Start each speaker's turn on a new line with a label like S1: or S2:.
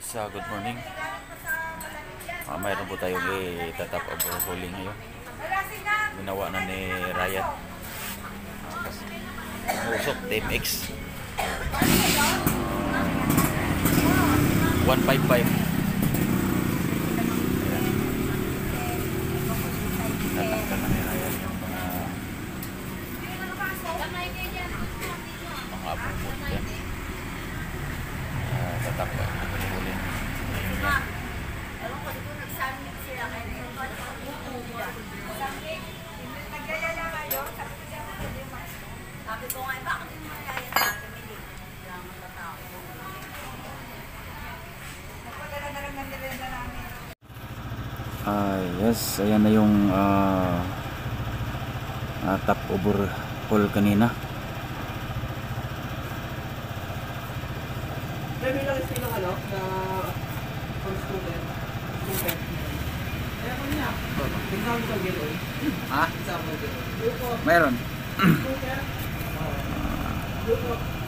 S1: Yes, uh, good morning. Uh, mayroon po tayong itatap of rolling ngayon. Ginawa na ni Ryan. Uh, Usok, Team X. 155. Tatanggal na ni Ryan yung mga mga bubot yan. Uh, tatanggal na ni Rolling. Ayun yan.
S2: Sabi ko nga, bakit yung sa akin, hindi lang matatao.
S1: Ah, yes, ayan na yung ah ah, top overhaul kanina.
S3: May may lang ng ano, na on student. Student. Kaya ko niya. Example gano'n.
S1: Ha?
S3: Example gano'n.
S1: Meron.
S3: Good luck.